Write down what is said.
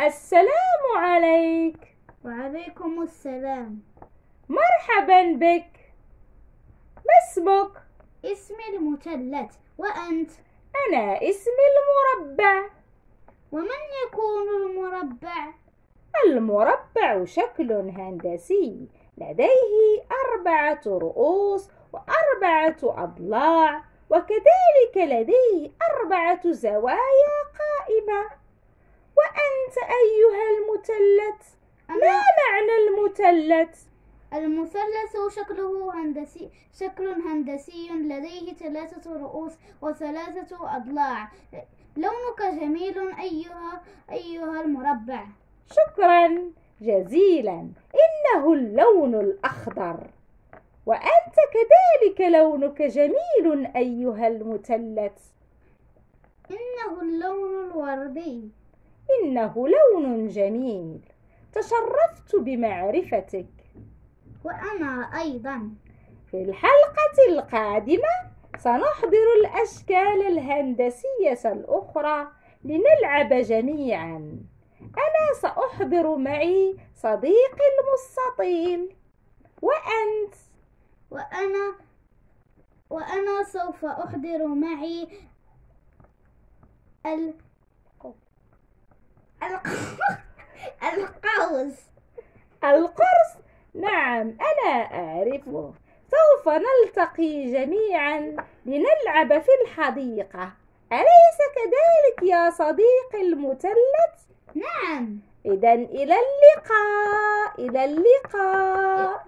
السلام عليك. وعليكم السلام. مرحبا بك. ما اسمك؟ اسمي المثلث. وأنت؟ أنا اسمي المربع. ومن يكون المربع؟ المربع شكل هندسي. لديه أربعة رؤوس وأربعة أضلاع وكذلك لديه أربعة زوايا قائمة. وأنت أيها المثلث؟ ما معنى المثلث؟ المثلث شكله هندسي شكل هندسي لديه ثلاثة رؤوس وثلاثة أضلاع. لونك جميل أيها أيها المربع. شكرا. جزيلا. إنه اللون الأخضر. وأنت كذلك لونك جميل أيها المثلث. إنه اللون الوردي. إنه لون جميل. تشرفت بمعرفتك. وأنا أيضا. في الحلقة القادمة سنحضر الأشكال الهندسية الأخرى لنلعب جميعا. أنا سأحضر معي صديقي المستطيل. وأنت؟ وأنا وأنا سوف أحضر معي ال القرص. نعم أنا أعرفه. سوف نلتقي جميعا لنلعب في الحديقة. أليس كذلك يا صديقي المثلث؟ نعم. إذا إلى اللقاء إلى اللقاء.